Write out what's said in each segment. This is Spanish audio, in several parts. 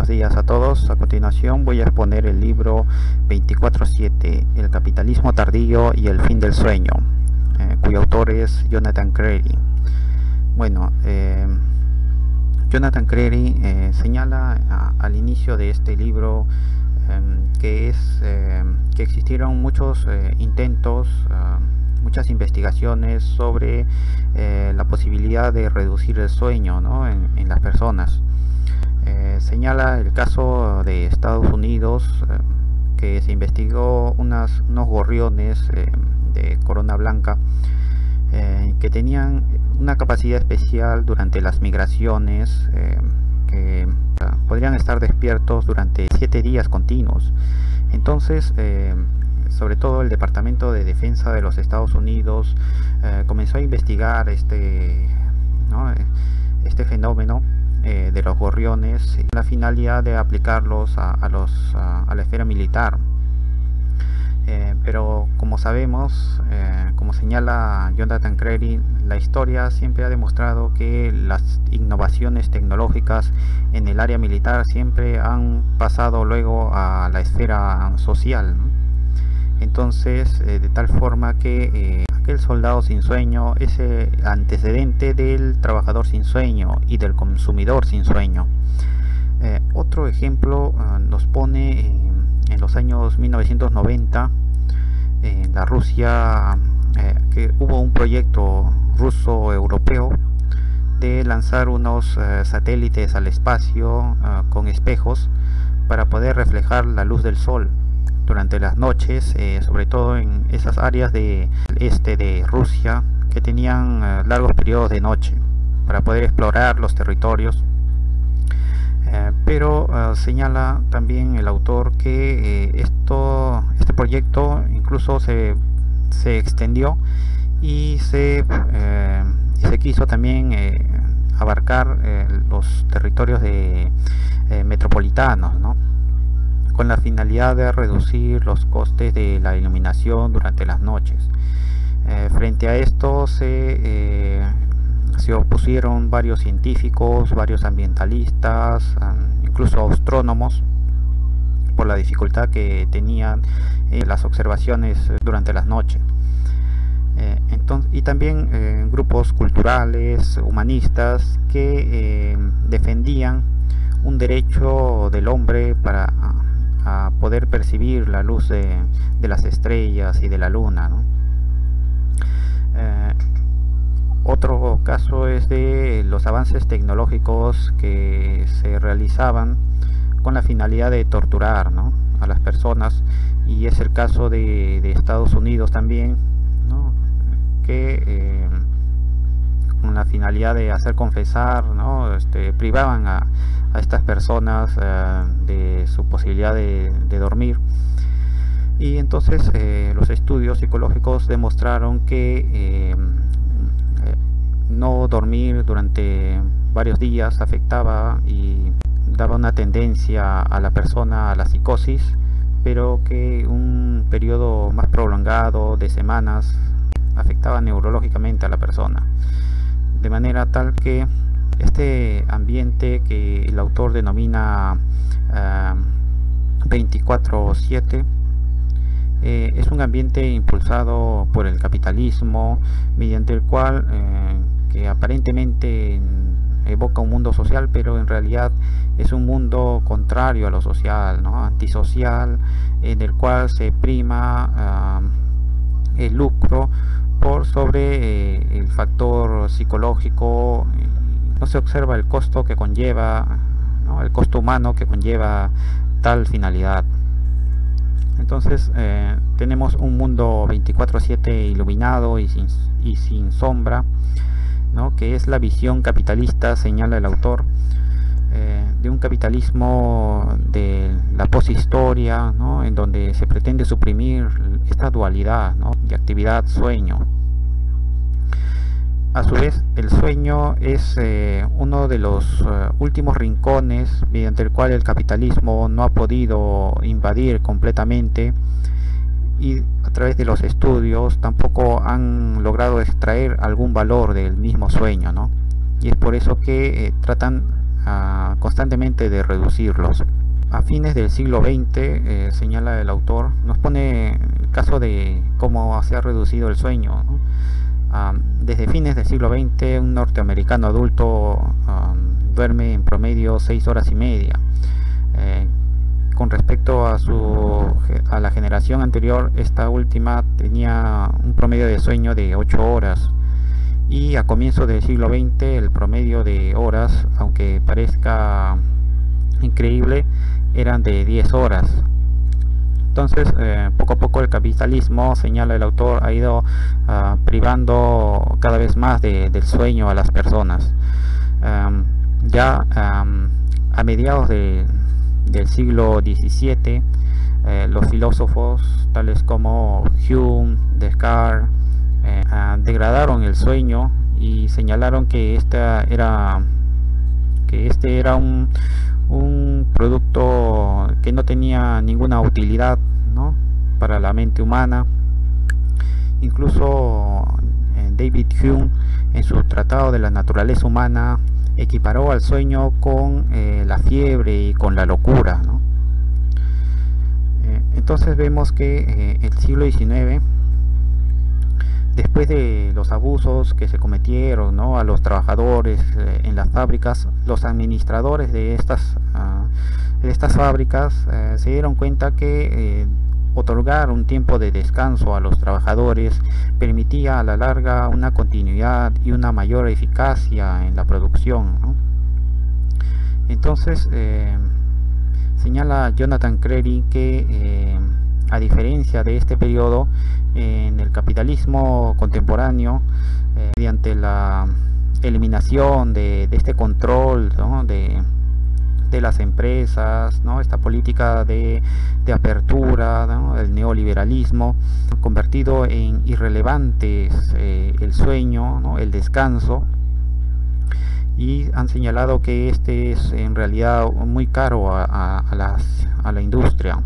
Buenos días a todos. A continuación voy a exponer el libro 24-7, El capitalismo tardío y el fin del sueño, eh, cuyo autor es Jonathan Crary. Bueno, eh, Jonathan Crary eh, señala al inicio de este libro em, que, es, que existieron muchos intentos, muchas investigaciones sobre la posibilidad de reducir el sueño en las personas. Eh, señala el caso de Estados Unidos eh, que se investigó unas, unos gorriones eh, de corona blanca que tenían una capacidad especial durante las migraciones que podrían estar despiertos durante siete días continuos. Entonces sobre todo el Departamento de Defensa de los Estados Unidos comenzó a investigar este, este fenómeno eh, de los gorriones la finalidad de aplicarlos a, los, a, la esfera militar. Eh, pero como sabemos, eh, como señala Jonathan Crary, la historia siempre ha demostrado que las innovaciones tecnológicas en el área militar siempre han pasado luego a la esfera social. Entonces, de tal forma que el soldado sin sueño es antecedente del trabajador sin sueño y del consumidor sin sueño. Eh, otro ejemplo ah, nos pone en los años 1990 en la Rusia eh, que hubo un proyecto ruso-europeo de lanzar unos eh, satélites al espacio ah, con espejos para poder reflejar la luz del sol durante las noches, eh, sobre todo en esas áreas de este de Rusia que tenían eh, largos periodos de noche para poder explorar los territorios. Eh, pero señala también el autor que esto, este proyecto incluso se, se extendió y se, se quiso también abarcar los territorios de metropolitanos, ¿no? Con la finalidad de reducir los costes de la iluminación durante las noches. Eh, frente a esto se, eh, se, opusieron varios científicos, varios ambientalistas, incluso astrónomos, por la dificultad que tenían eh, las observaciones durante las noches. Y también grupos culturales, humanistas, que defendían un derecho del hombre para a poder percibir la luz de, las estrellas y de la luna. Eh, otro caso es de los avances tecnológicos que se realizaban con la finalidad de torturar a las personas. Y es el caso de, Estados Unidos también que eh, con la finalidad de hacer confesar este, privaban a, a estas personas eh, de su posibilidad de, dormir. Y entonces eh, los estudios psicológicos demostraron que eh, no dormir durante varios días afectaba y daba una tendencia a la persona a la psicosis pero que un periodo más prolongado de semanas afectaba neurológicamente a la persona de manera tal que este ambiente que el autor denomina 24-7 eh, es un ambiente impulsado por el capitalismo mediante el cual eh, que aparentemente evoca un mundo social pero en realidad es un mundo contrario a lo social ¿no? antisocial en el cual se prima el lucro por sobre el factor psicológico no se observa el costo que conlleva, el costo humano que conlleva tal finalidad. Entonces eh, tenemos un mundo 24/7 iluminado y sin, y sin sombra, ¿no? que es la visión capitalista, señala el autor, eh, de un capitalismo de la poshistoria, ¿no? en donde se pretende suprimir esta dualidad de actividad-sueño. A su vez, el sueño es eh, uno de los eh, últimos rincones mediante el cual el capitalismo no ha podido invadir completamente y a través de los estudios tampoco han logrado extraer algún valor del mismo sueño, ¿no? Y es por eso que tratan constantemente de reducirlos. A fines del siglo XX, eh, señala el autor, nos pone el caso de cómo se ha reducido el sueño. desde fines del siglo XX, un norteamericano adulto duerme en promedio 6 horas y media. Eh, con respecto a, su, a la generación anterior, esta última tenía un promedio de sueño de 8 horas y a comienzos del siglo XX el promedio de horas, aunque parezca increíble, eran de 10 horas. Entonces, eh, poco a poco el capitalismo, señala el autor, ha ido ah, privando cada vez más del sueño a las personas. ya a mediados del siglo XVII, eh, los filósofos tales como Hume, Descartes, eh, ah, degradaron el sueño y señalaron que esta era que este era un, un producto que no tenía ninguna utilidad para la mente humana. Incluso eh, David Hume en su Tratado de la Naturaleza Humana equiparó al sueño con eh, la fiebre y con la locura. Entonces vemos que el siglo XIX después de los abusos que se cometieron a los trabajadores eh, en las fábricas, los administradores de estas, ah, de estas fábricas eh, se dieron cuenta que eh, otorgar un tiempo de descanso a los trabajadores permitía a la larga una continuidad y una mayor eficacia en la producción. Entonces, señala Jonathan Crary que a diferencia de este periodo, en el capitalismo contemporáneo, eh, mediante la eliminación de, este control de, las empresas, ¿no? esta política de, apertura, el neoliberalismo, convertido en irrelevantes eh, el sueño, el descanso, y han señalado que este es en realidad muy caro a la industria.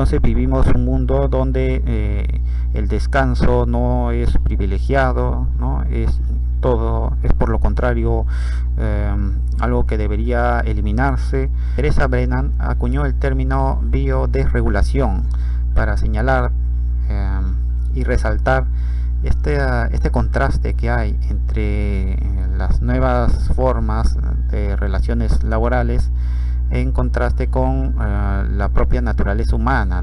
Entonces vivimos un mundo donde eh, el descanso no es privilegiado, ¿no? es todo, es por lo contrario eh, algo que debería eliminarse. Teresa Brennan acuñó el término biodesregulación para señalar eh, y resaltar este, este contraste que hay entre las nuevas formas de relaciones laborales en contraste con eh, la propia naturaleza humana,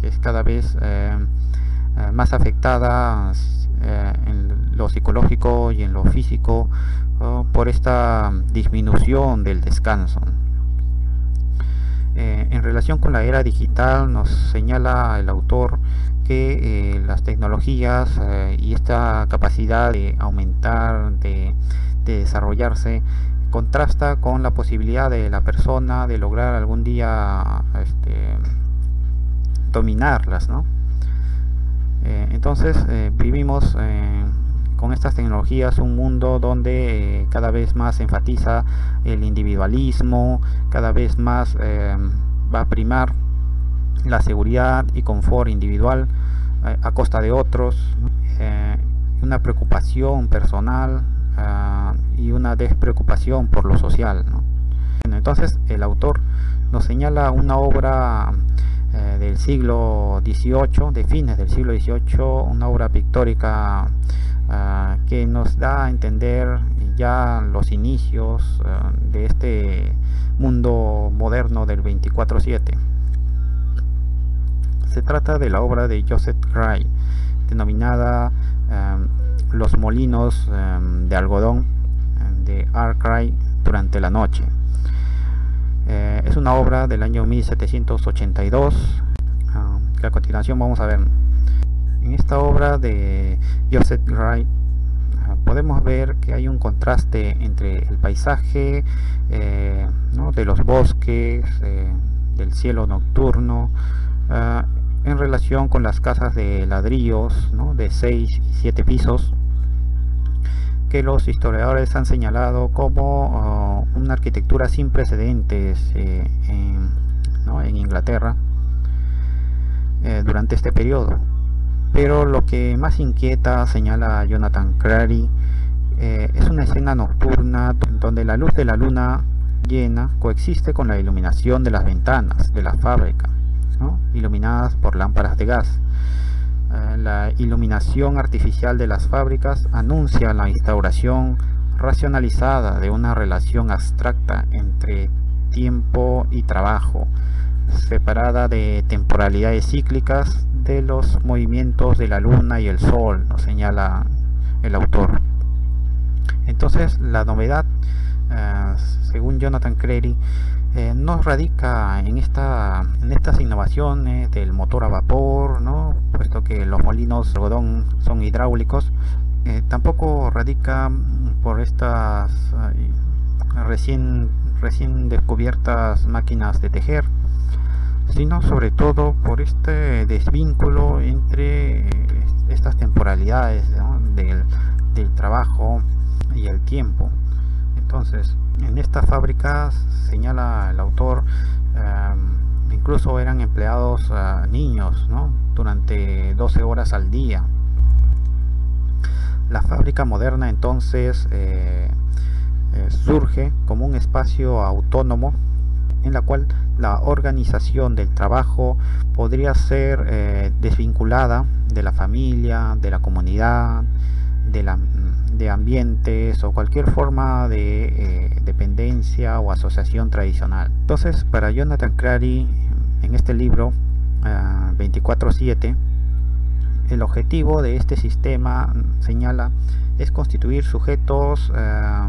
que es cada vez eh, eh, más afectada en lo psicológico y en lo físico por esta disminución del descanso. en relación con la era digital nos señala el autor que las tecnologías y esta capacidad de aumentar, de desarrollarse, contrasta con la posibilidad de la persona de lograr algún día este, dominarlas ¿no? Eh, entonces eh, vivimos eh, con estas tecnologías un mundo donde cada vez más enfatiza el individualismo cada vez más va a primar la seguridad y confort individual a costa de otros una preocupación personal Ah, y una despreocupación por lo social. entonces el autor nos señala una obra eh, del siglo XVIII, de fines del siglo XVIII, una obra pictórica ah, que nos da a entender ya los inicios ah, de este mundo moderno del 24-7. Se trata de la obra de Joseph Gray, denominada los molinos em, de algodón em, de Arkwright durante la noche. Eh, es una obra del año 1782 que a continuación vamos a ver. En esta obra de Joseph Wright ah, podemos ver que hay un contraste entre el paisaje eh, de los bosques, eh, del cielo nocturno, ah, en relación con las casas de ladrillos de 6 y 7 pisos que los historiadores han señalado como uh, una arquitectura sin precedentes eh, en, Inglaterra eh, durante este periodo. Pero lo que más inquieta, señala Jonathan Crary, Eh, es una escena nocturna donde la luz de la luna llena coexiste con la iluminación de las ventanas de la fábrica, iluminadas por lámparas de gas. Eh, la iluminación artificial de las fábricas anuncia la instauración racionalizada de una relación abstracta entre tiempo y trabajo, separada de temporalidades cíclicas de los movimientos de la luna y el sol, nos señala el autor. Entonces, la novedad, eh, según Jonathan Crary, eh, no radica en, esta, en estas innovaciones del motor a vapor, puesto que los molinos de algodón son hidráulicos, eh, tampoco radica por estas recién, descubiertas máquinas de tejer, sino sobre todo por este desvínculo entre estas temporalidades del trabajo y el tiempo. Entonces, en estas fábricas, señala el autor, em, incluso eran empleados ah, niños durante 12 horas al día. La fábrica moderna entonces eh, eh, surge como un espacio autónomo en la cual la organización del trabajo podría ser eh, desvinculada de la familia, de la comunidad, de, ambientes o cualquier forma de eh, dependencia o asociación tradicional. Entonces, para Jonathan Crary, en este libro 24-7, ah, el objetivo de este sistema, señala, es constituir sujetos ah,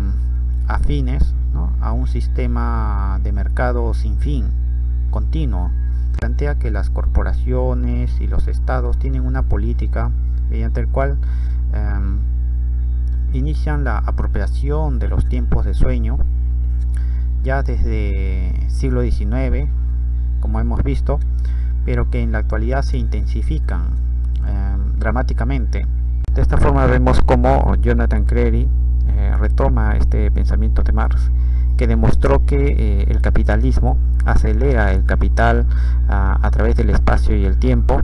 afines a un sistema de mercado sin fin, continuo. Plantea que las corporaciones y los estados tienen una política mediante el cual em, inician la apropiación de los tiempos de sueño ya desde siglo XIX, como hemos visto, pero que en la actualidad se intensifican em, dramáticamente. De esta forma vemos como Jonathan Crary eh, retoma este pensamiento de Marx que demostró que eh, el capitalismo acelera el capital a través del espacio y el tiempo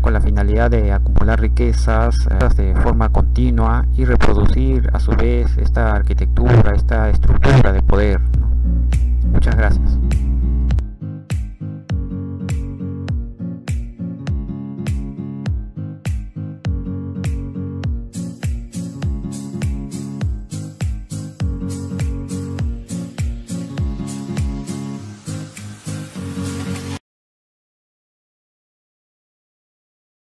con la finalidad de acumular riquezas eh, de forma continua y reproducir a su vez esta arquitectura, esta estructura de poder. Muchas gracias.